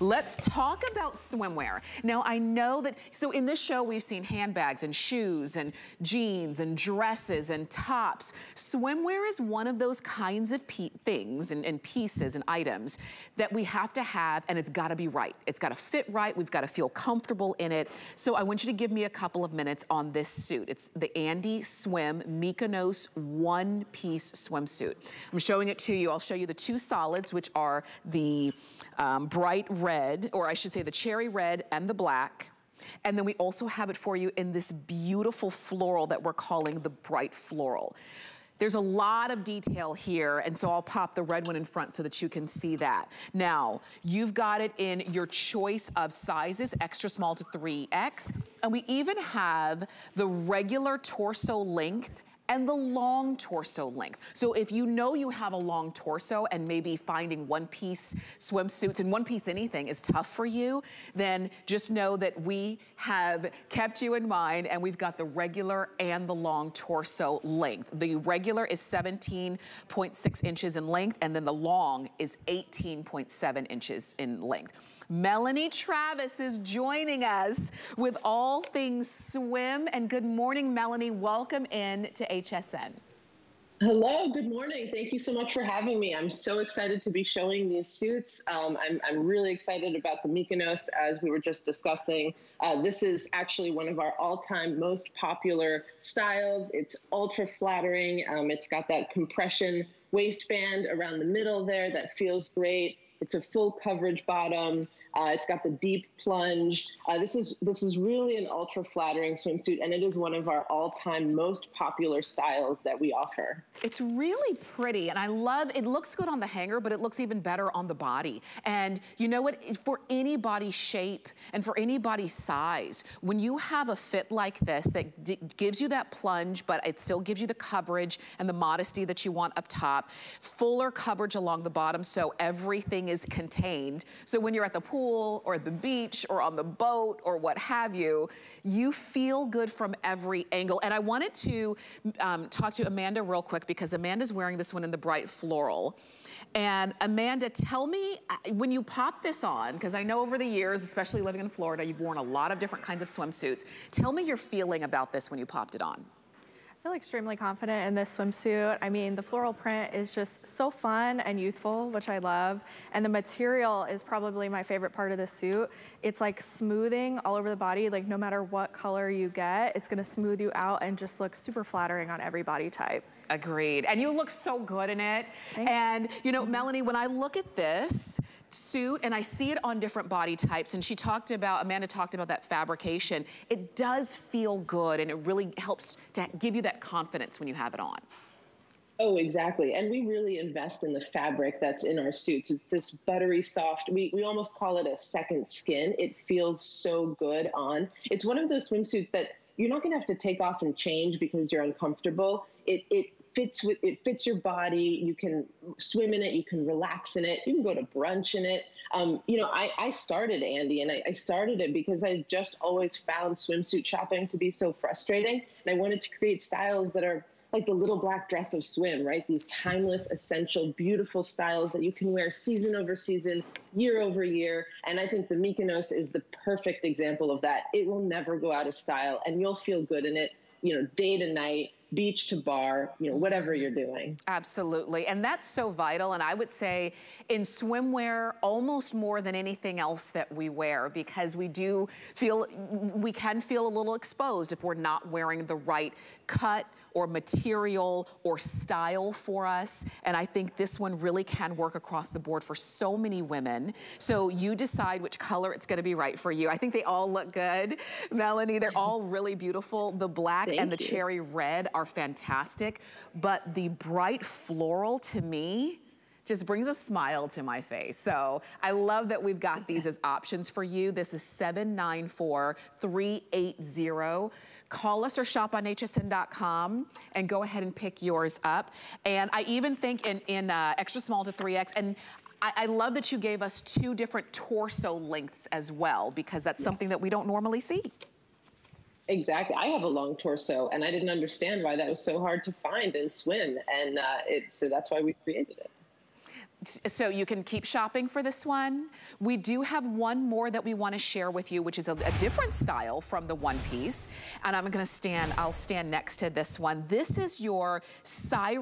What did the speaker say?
Let's talk about swimwear. Now, I know that, so in this show, we've seen handbags and shoes and jeans and dresses and tops. Swimwear is one of those kinds of things and, and, pieces and items that we have to have, and it's gotta be right. It's gotta fit right. We've gotta feel comfortable in it. So I want you to give me a couple of minutes on this suit. It's the Andie Swim Mykonos one-piece swimsuit. I'm showing it to you. I'll show you the two solids, which are the um, bright red, or I should say the cherry red and the black. And then we also have it for you in this beautiful floral that we're calling the bright floral. There's a lot of detail here, and so I'll pop the red one in front so that you can see that. Now, you've got it in your choice of sizes, extra small to 3X, and we even have the regular torso length and the long torso length. So if you know you have a long torso and maybe finding one piece swimsuits and one piece anything is tough for you, then just know that we have kept you in mind and we've got the regular and the long torso length. The regular is 17.6 inches in length and then the long is 18.7 inches in length. Melanie Travis is joining us with all things swim. And good morning, Melanie. Welcome in to HSN. Hello, good morning. Thank you so much for having me. I'm so excited to be showing these suits. Um, I'm, I'm, really excited about the Mykonos, as we were just discussing. Uh, this is actually one of our all-time most popular styles. It's ultra flattering. Um, it's got that compression waistband around the middle there that feels great. It's a full coverage bottom. Uh, it's got the deep plunge. Uh, this is this is really an ultra flattering swimsuit, and it is one of our all-time most popular styles that we offer. It's really pretty, and I love. It looks good on the hanger, but it looks even better on the body. And you know what? For any body shape and for any body size, when you have a fit like this that gives you that plunge, but it still gives you the coverage and the modesty that you want up top, fuller coverage along the bottom, so everything is contained. So when you're at the pool or the beach or on the boat or what have you, you feel good from every angle. And I wanted to um, talk to Amanda real quick because Amanda's wearing this one in the bright floral. And Amanda, tell me, uh, when you pop this on, because I know over the years, especially living in Florida, you've worn a lot of different kinds of swimsuits. Tell me your feeling about this when you popped it on. I feel extremely confident in this swimsuit. I mean, the floral print is just so fun and youthful, which I love. And the material is probably my favorite part of the suit. It's like smoothing all over the body, like no matter what color you get, it's gonna smooth you out and just look super flattering on every body type. Agreed. And you look so good in it. Thanks. And you know, Melanie, when I look at this, suit and I see it on different body types and she talked about, Amanda talked about that fabrication. It does feel good and it really helps to give you that confidence when you have it on. Oh, exactly. And we really invest in the fabric that's in our suits. It's this buttery soft, we, we almost call it a second skin. It feels so good on. It's one of those swimsuits that you're not going to have to take off and change because you're uncomfortable. It, it fits with it fits your body. You can swim in it. You can relax in it. You can go to brunch in it. Um, you know, I, I started Andie, and I, I started it because I just always found swimsuit shopping to be so frustrating, and I wanted to create styles that are like the little black dress of swim, right? These timeless, essential, beautiful styles that you can wear season over season, year over year. And I think the Mykonos is the perfect example of that. It will never go out of style and you'll feel good in it, you know, day to night beach to bar, you know, whatever you're doing. Absolutely, and that's so vital. And I would say in swimwear, almost more than anything else that we wear, because we do feel, we can feel a little exposed if we're not wearing the right cut or material or style for us. And I think this one really can work across the board for so many women. So you decide which color it's gonna be right for you. I think they all look good. Melanie, they're all really beautiful. The black Thank and the you. cherry red are fantastic, but the bright floral to me, just brings a smile to my face. So I love that we've got these as options for you. This is 794380. Call us or shop on hsn.com and go ahead and pick yours up. And I even think in, in uh, extra small to 3X, and I, I, love that you gave us two different torso lengths as well, because that's yes. something that we don't normally see. Exactly. I have a long torso, and I didn't understand why that was so hard to find and swim, and uh, it, so that's why we created it. so you can keep shopping for this one. We do have one more that we want to share with you, which is a, a, different style from the one piece. And I'm going to stand, I'll stand next to this one. This is your Siren